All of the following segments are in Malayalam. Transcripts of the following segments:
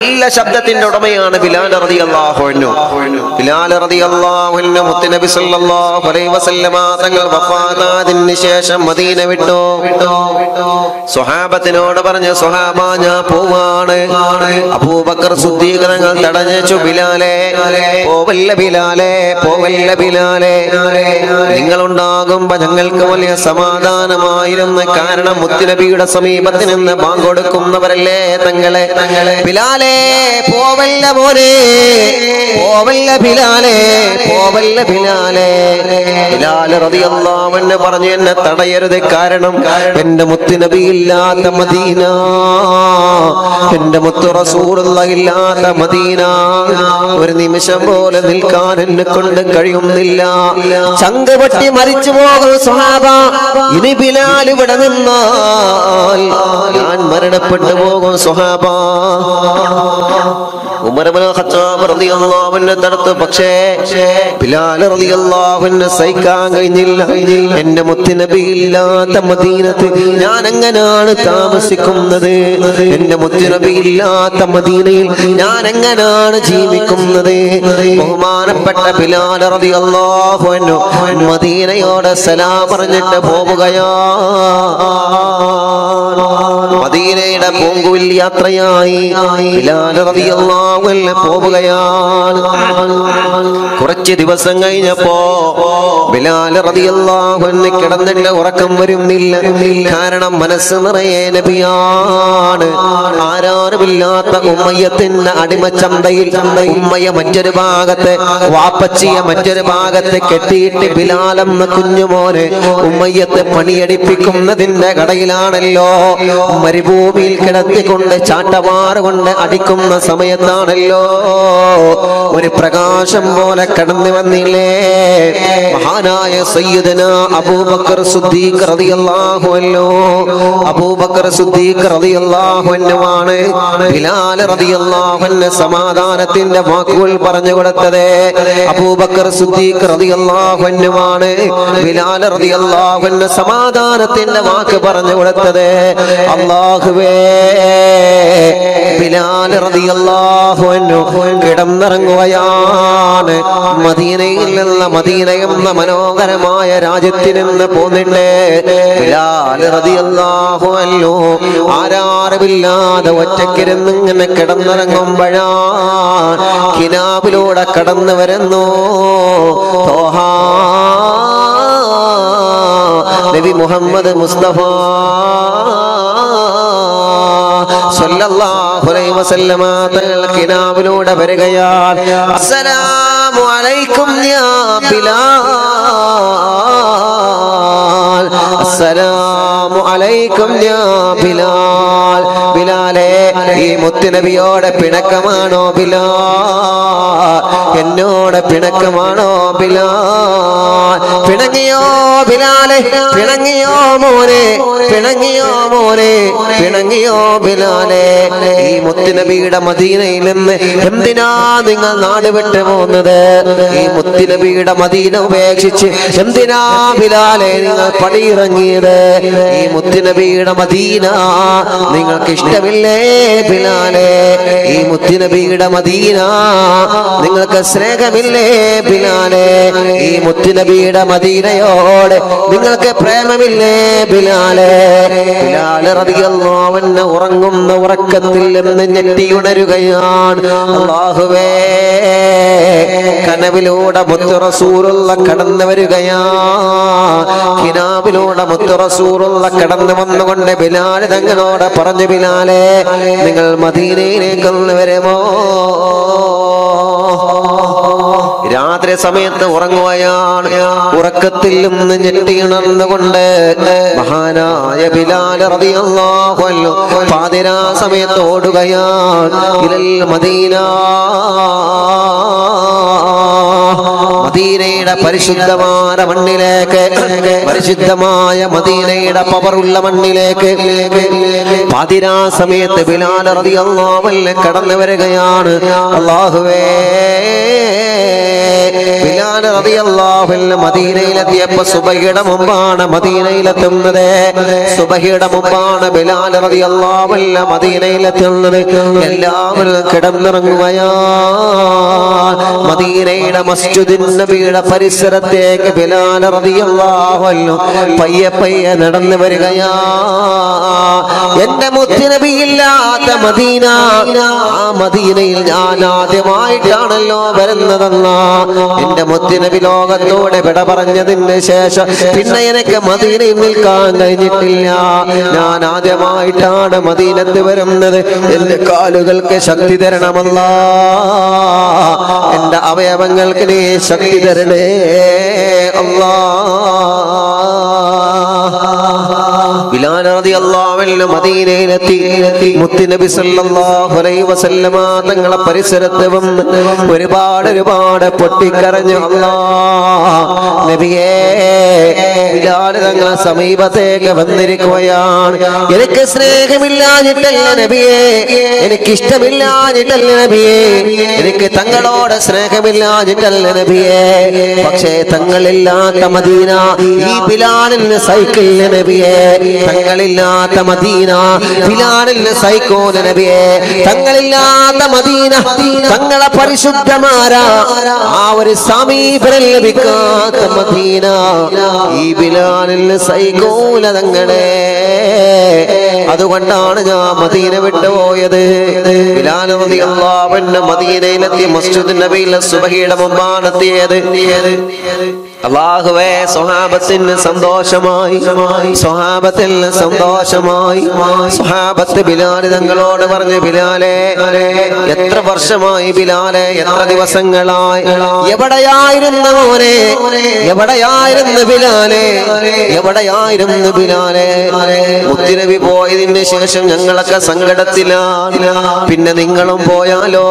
നല്ല ശബ്ദത്തിന്റെ ഉടമയാണ് ബിലാൽ റളിയല്ലാഹു അൻഹു. ബിലാൽ റളിയല്ലാഹു അൻഹു മുത്തുനബി സല്ലല്ലാഹു അലൈഹി വസല്ലമ തങ്ങൾ വഫാത്താതിന് ശേഷം മദീന വിട്ടു. സ്വഹാബത്തിനോട് പറഞ്ഞു സ്വഹാബ ഞാൻ പോവാണ്. അബൂബക്കർ സുദ്ദീഖ് തങ്ങൾ തടഞ്ഞു ബിലാലെ പോവല്ല ബിലാലെ പോവല്ല ബിലാലെ. നിങ്ങൾ ഉണ്ടാകുമ്പോ ഞങ്ങൾക്ക് വലിയ സമാധാനമായിരുന്ന. കാരണം മുത്തുനബിയുടെ സമീപത്തിൽ നിന്ന് ബാങ്ക് കൊടുക്കുന്നവരല്ലേ തങ്ങളെ? ബിലാലെ പോവല്ല പോലെ പോവല്ല ബിലാലെ പോവല്ല ബിലാലെ. ബിലാല അൻഹു പറഞ്ഞു എന്നെ തടയരുത്. കാരണം എന്റെ മുത്ത് ഇല്ലാത്ത മദീന എന്റെ മുത്തു റസൂലുള്ള ഇല്ലാത്ത മദീന. ഒരു നിമിഷം പോലെ നിൽക്കാൻ എന്നെ കൊണ്ട് കഴിയുന്നില്ല. ചങ്ക് പൊട്ടി മരിച്ചു പോകും സ്വഹാബ ഇനി ബിലാൽ ഇവിടെ നിന്നാൽ ഞാൻ മരണപ്പെട്ടു പോകും സ്വഹാബ. Oh. തടുത്തു. പക്ഷേ സഹിക്കാൻ കഴിഞ്ഞില്ല. എന്റെ മുത്തുനബി ഇല്ലാത്ത മദീനത്ത് ഞാൻ എങ്ങനെയാണ് താമസിക്കുന്നത്? എന്റെ മുത്തുനബി ഇല്ലാത്ത മദീനയിൽ ഞാൻ എങ്ങനെയാണ് ജീവിക്കുന്നത്? ബഹുമാനപ്പെട്ട ബിലാൽ റളിയല്ലാഹു അൻഹു മദീനയോട് സലാം പറഞ്ഞിട്ട് പോവുകയാ. മദീനയുടെ പൂങ്കുവിൽ യാത്രയായി. ബിലാൽ റളിയല്ലാഹു അൻഹു പോവുകയാണ്. കുറച്ച് ദിവസം കഴിഞ്ഞപ്പോ ബിലാൽ കിടന്നിട്ട് ഉറക്കം വരുന്നില്ല. കാരണം മനസ്സ് നിറയെ നബിയാണ്. ആരാരുമില്ലാത്ത ഉമ്മയ്യത്തിന്റെ അടിമച്ചന്തയിൽ ഉമ്മയെ മറ്റൊരു ഭാഗത്തെ വാപ്പച്ചിയെ മറ്റൊരു ഭാഗത്തെ കെട്ടിയിട്ട് ബിലാലെന്ന കുഞ്ഞുമോനെ ഉമ്മയ്യത്തെ പണിയടിപ്പിക്കുന്നതിന്റെ കടയിലാണല്ലോ. മരുഭൂമിയിൽ കിടത്തിക്കൊണ്ട് ചാട്ടവാറുകൊണ്ട് അടിക്കുന്ന അടിക്കുന്ന സമയത്താണല്ലോ ഒരു പ്രകാശം പോലെ കടന്നു വന്നില്ലേ? മഹാനായ സയ്യിദന അബൂബക്കർ സുദ്ദീഖ് റളിയല്ലാഹു അൻഹു. അബൂബക്കർ സുദ്ദീഖ് റളിയല്ലാഹു അൻഹുവാണ് ബിലാൽ റളിയല്ലാഹു അൻഹു സമാധാനത്തിന്റെ വാക്കുകൾ പറഞ്ഞു കൊടുത്തത്. അബൂബക്കർ സുദ്ദീഖ് റളിയല്ലാഹു അൻഹുവാണ് ബിലാൽ റളിയല്ലാഹു അൻഹു സമാധാനത്തിന്റെ വാക്ക് പറഞ്ഞു കൊടുത്തത്. അല്ലാഹുവേ ബിലാൽ റളിയല്ലാഹു അൻഹു കിടന്നിറങ്ങുകയാണ്. മദീനയിൽ നിന്ന് മദീന എന്ന മനോഹരമായ രാജ്യത്തിൽ നിന്ന് പോന്നിട്ട് ബിലാൽ റളിയല്ലാഹു അൻഹു ആരാരവില്ലാതെ ഒറ്റക്കിരുന്ന് ഇങ്ങനെ കിടന്നിറങ്ങുമ്പോഴാ കിനാബിലൂടെ കടന്നു വരുന്നു. തോഹാ. നബി മുഹമ്മദ് മുസ്തഫ. കിനാവിലൂടെ വരികയാണ് അസ്സലാമു അലൈക്കും യാ ബിലാൽ അസ്സലാമു അലൈക്കും യാ ബിലാൽ. മുത്തുനബിയോടെ പിണക്കമാണോ ബിലാൽ എന്നോട് പിണക്കമാണോ ബിലാൽ പിണങ്ങിയോ ബിലാലെ? പിണങ്ങിയോ മോനെ? പിണങ്ങിയോ മോനെ? പിണങ്ങിയോ ബിലാലെ? ഈ മുത്തുനബിയുടെ മദീനയിൽ നിന്ന് എന്തിനാ നിങ്ങൾ നാട് വിട്ടു പോകുന്നത്? ഈ മുത്തുനബിയുടെ മദീന ഉപേക്ഷിച്ച് എന്തിനാ ബിലാലെ നിങ്ങൾ പടിയിറങ്ങിയത്? ഈ മുത്തുനബിയുടെ മദീന നിങ്ങൾക്ക് ഇഷ്ടമില്ലേ ബിലാലെ ഈ മുത്തുനബിയുടെ മദീന നിങ്ങൾക്ക് സ്നേഹമില്ലേ ബിലാലെ? ഈ മുത്തുനബിയുടെ മദീനയോട് നിങ്ങൾക്ക് പ്രേമമില്ലേ ബിലാലെ? ബിലാലെ അൻഹു ഉറങ്ങുന്ന ഉറക്കത്തിൽ എന്ന് ഞെട്ടിയുണരുകയാണ്. അല്ലാഹുവേ കനവിലൂടെ മുത്തുറസൂറുള്ള കടന്നു വരികയാ. കിനാബിലൂടെ മുത്തുറസൂറുള്ള കടന്നു വന്നുകൊണ്ട് ബിലാൽ തങ്ങളോട് പറഞ്ഞു ബിലാലെ നിങ്ങൾ മദീനയിലേക്ക് ഒന്ന് വരുമോ? രാത്രി സമയത്ത് ഉറങ്ങുകയാണ്. ഉറക്കത്തിൽ നിന്ന് ഞെട്ടിയുണർന്നുകൊണ്ട് മഹാനായ ബിലാൽ പാതിരാ സമയത്ത് ഓടുകയാണ്. മദീന മദീനയുടെ പരിശുദ്ധമായ മണ്ണിലേക്ക് പരിശുദ്ധമായ മദീനയുടെ പവറുള്ള മണ്ണിലേക്ക്. പതിരാ സമയത്ത് ബിലാൽ അൻഹു കടന്നു വരികയാണ്. അല്ലാഹുവേ ബിലാൽ ബിലാൽ റളിയല്ലാഹു അൻഹു മദീനയിലെത്തിയപ്പോ സുബഹിയുടെ മുമ്പാണ് മദീനയിലെത്തുന്നത്. സുബഹിയുടെ മുമ്പാണ് ബിലാൽ റളിയല്ലാഹു അൻഹു മദീനയിലെത്തുന്നത്. എല്ലാവരും കിടന്നിറങ്ങുകയാ. മദീനയുടെ മസ്ജിദിൻ നബിയുടെ പരിസരത്തേക്ക് ബിലാൽ റളിയല്ലാഹു പയ്യെ പയ്യെ നടന്നു വരികയാ. എന്റെ മുത്തുനബിയില്ലാത്ത മദീന ആ മദീനയിൽ ഞാൻ ആദ്യമായിട്ടാണല്ലോ വരുന്നതെന്ന. എന്റെ മുത്തുനബി ലോകത്തോടെ വിട പറഞ്ഞതിന് ശേഷം പിന്നെ എനിക്ക് മദീനയിൽ നിൽക്കാൻ കഴിഞ്ഞിട്ടില്ല. ഞാൻ ആദ്യമായിട്ടാണ് മദീനത്ത് വരുന്നത്. എന്റെ കാലുകൾക്ക് ശക്തി തരണമല്ല. എന്റെ അവയവങ്ങൾക്ക് നീ ശക്തി തരണേ അല്ലാ. റളിയല്ലാഹു അൻഹു മദീനയിലെത്തി. മുത്തുനബി സല്ലല്ലാഹു അലൈഹി വസല്ലമ തങ്ങളെ പരിസരത്തും ഒരുപാട് ഒരുപാട് പൊട്ടിക്കരഞ്ഞു. അല്ലാ നബിയേ ബിലാൽ തങ്ങളെ സമീപത്തേക്ക് വന്നിരിക്കുകയാണ്. എനിക്ക് സ്നേഹമില്ലാഞ്ഞിട്ടല്ല നബിയേ എനിക്ക് ഇഷ്ടമില്ലാഞ്ഞിട്ടല്ല നബിയേ എനിക്ക് തങ്ങളോട് സ്നേഹമില്ലാഞ്ഞിട്ടല്ല നബിയേ. പക്ഷേ തങ്ങളില്ലാത്ത മദീന ഈ ബിലാലിന് സൈക്കിളിന് നബിയേ. തങ്ങളില്ലാത്ത മദീന. ബിലാലിന് സൈക്കോ നബിയെ. തങ്ങളില്ലാത്ത മദീന. തങ്ങളെ പരിശുദ്ധമാരാ. ആ ഒരു സമീപനം ലഭിക്കാത്ത മദീന. ഈ ബിലാലിന് സൈക്കോല തങ്ങളെ. അതുകൊണ്ടാണ് ഞാൻ മദീന വിട്ടുപോയത് അൻഹു മദീനയിലെത്തി മസ്ജിദ് നബിയിലെ സുബഹിയുടെ മുമ്പാണ് എത്തിയത്. അള്ളാഹുവേ സ്വഹാബത്തിന് സന്തോഷമായി സ്വഹാബത്തിന് സന്തോഷമായി സ്വഹാബത്ത് ബിലാൽ തങ്ങളോട് പറഞ്ഞു ബിലാലെ എത്ര വർഷമായി ബിലാലെ എത്ര ദിവസങ്ങളായി എവിടെയായിരുന്നു മോനെ എവിടെയായിരുന്നു ബിലാലെ എവിടെയായിരുന്നു ബിലാലെ? മുത്തിരവി പോയതിന് ശേഷം ഞങ്ങളൊക്കെ സങ്കടത്തിലാണ്. പിന്നെ നിങ്ങളും പോയാലോ?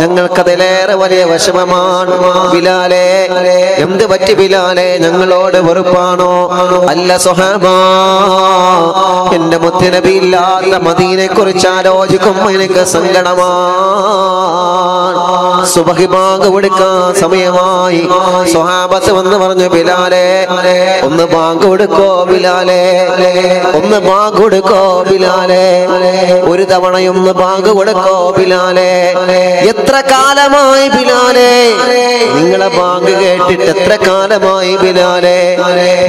ഞങ്ങൾക്കതിലേറെ വലിയ വിഷമമാണ്. ബിലാലെ എന്ത് പറ്റി ബിലാലെ ഞങ്ങളോട് വെറുപ്പാണോ? അല്ല സ്വഹാബ എന്റെ മുത്തുനബി ഇല്ലാത്ത മദീനെ കുറിച്ച് ആലോചിക്കുമ്പോ എനിക്ക് സങ്കടമാ സുബഹി ബാങ്ക് കൊടുക്കാൻ സമയമായി. സ്വഹാബത്ത് വന്ന് പറഞ്ഞു ബിലാലെ ഒന്ന് ബാങ്ക് കൊടുക്കോ ബിലാലെ. ഒന്ന് ബാങ്ക് കൊടുക്കോ ബിലാലെ. ഒരു തവണയൊന്ന് ബാങ്ക് കൊടുക്കോ ബിലാലെ. എത്ര കാലമായി ബിലാലെ? നിങ്ങളെ ബാങ്ക് കേട്ടിട്ട് എത്ര കാലമായി ബിലാലെ?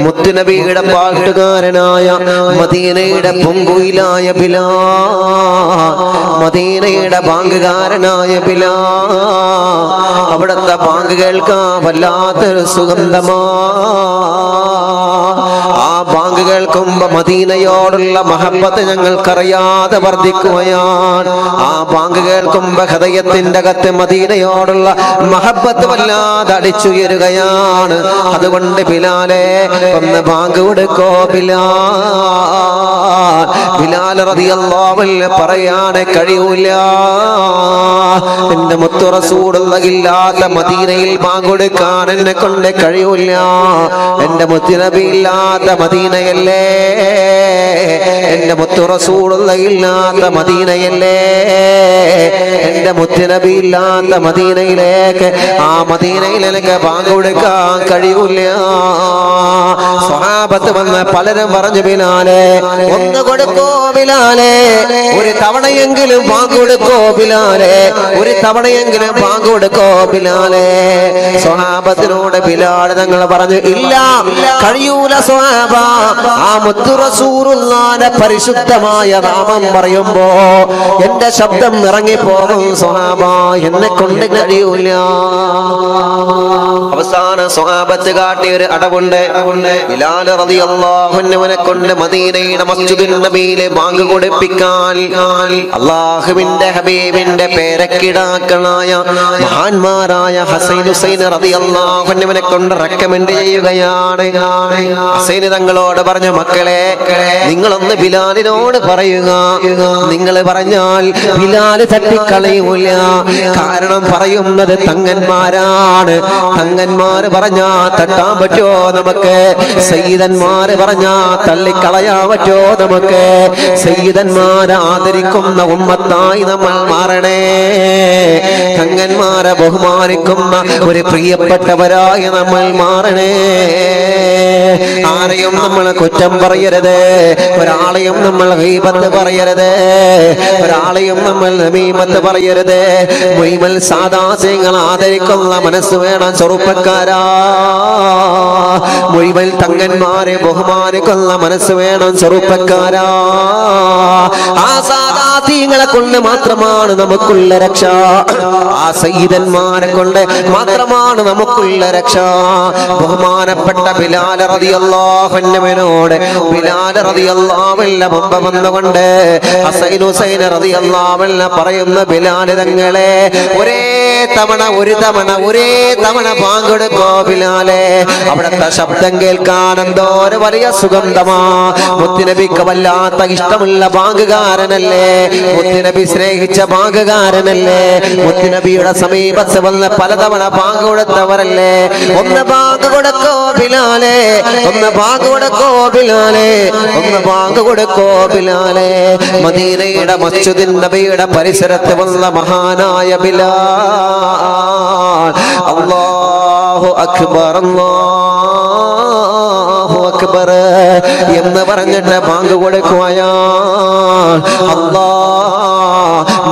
മുത്തുനബിയുടെ പാട്ടുകാരനായ മദീനയുടെ പൊങ്കുയിലായ ബിലാ. മദീനയുടെ ബാങ്കുകാരനായ ബിലാ. അവിടുത്തെ ബാങ്ക് കേൾക്കാൻ വല്ലാത്തൊരു സുഗന്ധമാ. ആ ബാങ്ക് കേൾക്കുമ്പോ മദീനയോടുള്ള മഹബത്ത് ഞങ്ങൾക്കറിയാതെ വർദ്ധിക്കുകയാണ്. ആ ബാങ്ക് കേൾക്കുമ്പോ ഹൃദയത്തിന്റെ അകത്ത് മദീനയോടുള്ള മഹബത്ത് വല്ലാതെ അടിച്ചുയരുകയാണ്. അതുകൊണ്ട് ബിലാലെ ഒന്ന് ബാങ്ക് കൊടുക്കോ ബിലാ ബിലാൽ അൻഹു പറയാനെ കഴിയൂല. എന്റെ മുത്തു റസൂലുള്ളാഹില്ലാത്ത മദീനയിൽ പാങ്കൊടുക്കാൻ എന്നെ കൊണ്ട് കഴിയൂല. എന്റെ മുത്തുനബി ഇല്ലാത്ത മദീനയല്ലേ? എന്റെ മുത്തു റസൂലുള്ളാഹില്ലാത്ത മദീനയല്ലേ? എന്റെ മുത്തുനബി ഇല്ലാത്ത മദീനയിലേക്ക് ആ മദീനയിൽ എനിക്ക് പാങ്കൊടുക്കാൻ കഴിയൂല. സ്വഹാബത്ത് വന്ന് പലരും പറഞ്ഞു ബിലാലെ ഒന്ന് കൊടുക്കോ ബിലാലെ ഒരു തവണയെങ്കിലും വാങ്ങുകൊടുക്കോ കൊടുക്കോ ബിലാലെ ഒരു തവണയെങ്കിലും വാങ്ങുകൊടുക്കോ കൊടുക്കോ ബിലാലെ സ്വഹാബത്തിനോട് ബിലാൽ തങ്ങൾ പറഞ്ഞു ഇല്ല കഴിയൂല സ്വഹാബ. ആ മുത്തു റസൂറുല്ലാന്റെ പരിശുദ്ധമായ നാമം പറയുമ്പോ എന്റെ ശബ്ദം ഇറങ്ങിപ്പോകും സ്വഹാബ. എന്നെ കൊണ്ട് കഴിയൂല. അവസാന സ്വഹാബത്ത് കാട്ടിയ ഒരു അടവുണ്ട്. ബിലാൽ റളിയല്ലാഹുവിനെ കൊണ്ട് മദീനയുടെ മസ്ജിദുൽ നബിയിലെ ബാങ്ക് കൊടുപ്പിക്കാൻ അള്ളാഹുവിന്റെ ഹബീബിന്റെ പേരക്കിടാക്കളായ മഹാന്മാരായ ഹസൈൻ ഹുസൈൻ റളിയല്ലാഹുവിനെ കൊണ്ട് റെക്കമെൻഡ് ചെയ്യുകയാണ്. ഹസൈൻ തങ്ങളോട് പറഞ്ഞു മക്കളെ നിങ്ങളൊന്ന് ബിലാലിനോട് പറയുക. നിങ്ങൾ പറഞ്ഞാൽ ബിലാൽ തട്ടിക്കളയൂല. കാരണം പറയുന്നത് തങ്ങന്മാരാണ്. തങ്ങന്മാര് പറഞ്ഞാ തട്ടാൻ പറ്റോ നമുക്ക്? സയ്യിദന്മാര് പറഞ്ഞാ തള്ളിക്കളയാൻ പറ്റോ നമുക്ക്? സയ്യിദന്മാരെ ആദരിക്കുന്ന ഉമ്മത്തായി നമ്മൾ മാറണേ. തങ്ങ തങ്ങന്മാരെ ബഹുമാനിക്കുന്ന ഒരു പ്രിയപ്പെട്ടവരായി നമ്മൾ മാറണേ. ആരെയും നമ്മൾ കുറ്റം പറയരുത്. ഒരാളെയും നമ്മൾ ഹൈബത്ത് പറയരുത്. ഒരാളെയും നമ്മൾ നമീമത്ത് പറയരുത്. മുയ്മൽ സാദാസ്യങ്ങൾ ആദരിക്കുന്ന മനസ്സ് വേണം ചെറുപ്പക്കാരാ. മുയ്മൽ തങ്ങന്മാരെ ബഹുമാനിക്കുന്ന മനസ്സ് വേണം ചെറുപ്പക്കാരാ. ആ കൊണ്ട് മാത്രമാണ് നമുക്കുള്ള രക്ഷ. ആ സയ്യിദന്മാരെ കൊണ്ട് മാത്രമാണ് നമുക്കുള്ള രക്ഷ. ബഹുമാനപ്പെട്ട ബിലാൽ റതിയല്ലാഹന്നവനോട് ബിലാൽ റതിയല്ലാവല്ല മുമ്പ് വന്നുകൊണ്ട് ഹസൈൻ ഹുസൈൻ റതിയല്ലാവല്ല പറയുന്ന ബിലാൽ തങ്ങളെ ഒരേ തവണ ഒരു തവണ ഒരേ തവണ പാങ്കൊടുക്കോ ബിലാലെ. അവിടുത്തെ ശബ്ദം കേൾക്കാൻ എന്തോ ഒരു വലിയ സുഗന്ധമാ. മുത്തുനബിക്ക് വല്ലാത്ത ഇഷ്ടമുള്ള ബാങ്കുകാരനല്ലേ മുത്തുനബി സ്നേഹിച്ച ബാങ്കുകാരനല്ലേ മുത്തുനബിയുടെ സമീപത്ത് വന്ന് പലതവണ ബാങ്ക് കൊടുത്തവരല്ലേ ഒന്ന് ബാങ്ക് കൊടുക്കോ ബിലാലെ? ഒന്ന് ബാങ്ക് കൊടുക്കോ ബിലാലെ? ഒന്ന് ബാങ്ക് കൊടുക്കോ ബിലാലെ? മദീനയുടെ മസ്ജിദിൻ നബിയുടെ പരിസരത്ത് വന്ന മഹാനായ ബിലാൽ. അല്ലാഹു അക്ബർ അല്ലാഹു അക്ബർ എന്ന് പറഞ്ഞിട്ട് ബാങ്ക് കൊടുക്കുകയാ അള്ളാ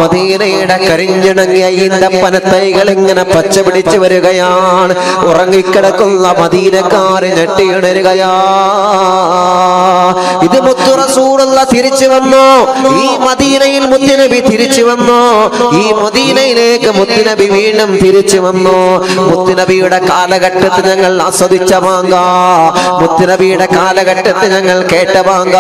മദീനയുടെ കരിഞ്ഞിണങ്ങിയ ഈന്തപ്പനത്തൈകൾ ഇങ്ങനെ പച്ച പിടിച്ചു വരികയാണ്. ഉറങ്ങിക്കിടക്കുന്ന മദീനക്കാർ ഞെട്ടിയിണരുകയാ. ഇത് മുത്തു റസൂലുള്ള തിരിച്ചു വന്നു. ഈ മദീനയിൽ മുത്തുനബി തിരിച്ചു വന്നു. ഈ മദീനയിലേക്ക് മുത്തുനബി വീണ്ടും തിരിച്ചു വന്നു. മുത്തുനബിയുടെ കാലഘട്ടത്തിൽ ഞങ്ങൾ ആസ്വദിച്ച വാങ്ക മുത്തുനബിയുടെ കാലഘട്ടത്തിൽ ഞങ്ങൾ കേട്ട വാങ്ക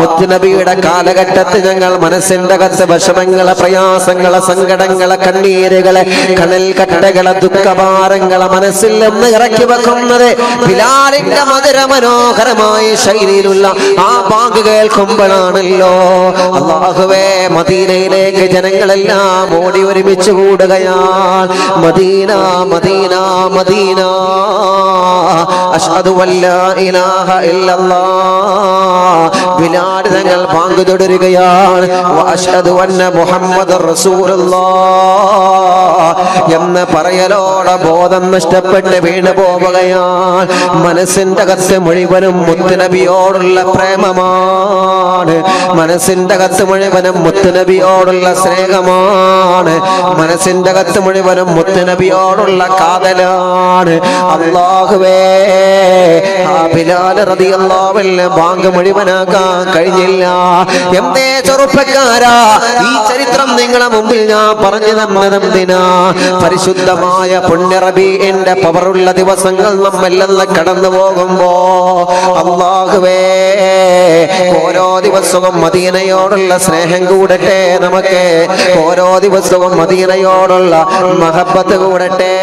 മുത്തുനബിയുടെ കാലഘട്ടത്തിൽ ഞങ്ങൾ മനസ്സിന്റെ കത്ത് വിഷമങ്ങളെ പ്രയാസങ്ങളെ സങ്കടങ്ങളെ കണ്ണീരുകളെ കണൽ കട്ടകളെ ദുഃഖഭാരങ്ങളെ മനസ്സിൽ നിന്ന് ഇറക്കി വെക്കുന്നത് ബിലാലിന്റെ മധുര മനോഹരമായ ശൈലിയിലുള്ള ആ ബാങ്ക് കേൾക്കുമ്പോഴാണല്ലോ. അള്ളാഹുവേ മദീനയിലേക്ക് ജനങ്ങളെല്ലാം ഓടി ഒരുമിച്ച് കൂടുകയാണ് മദീന മദീന മദീന. അഷ്ഹദു അല്ലാ തുടരുകയാണ്. അഷ്ഹദു അന്ന മുഹമ്മദ് റസൂലുള്ളാഹ് എന്ന് പറയലോടെ ബോധം നഷ്ടപ്പെട്ട് വീണു പോവുകയാണ്. മനസ്സിന്റെ കത്ത് മുഴുവനും മുത്തുനബിയോടുള്ള പ്രേമമാണ്. മനസ്സിന്റെ കത്ത് മുഴുവനും മുത്തുനബിയോടുള്ള സ്നേഹമാണ്. മനസ്സിന്റെ കത്ത് മുഴുവനും മുത്തുനബിയോടുള്ള കാതലാണ്. അള്ളാഹുവേ ആ ബിലാൽ റളിയല്ലാഹുവിന് ബാങ്ക് മുഴുവനാക്കാൻ കഴിഞ്ഞില്ല. എന്തേ ചെറുപ്പക്കാരാ ഈ ചരിത്രം നിങ്ങളെ മുമ്പിൽ ഞാൻ പറഞ്ഞു തന്നതെന്തിനാ? പരിശുദ്ധമായ പുണ്യറബി എന്റെ പവറുള്ള ദിവസങ്ങൾ നമ്മെല്ലാം കടന്നു പോകുമ്പോ അള്ളാഹുവേ ഓരോ ദിവസവും മദീനയോടുള്ള സ്നേഹം കൂടട്ടെ നമുക്ക്. ഓരോ ദിവസവും മദീനയോടുള്ള മഹബത്ത് കൂടട്ടെ.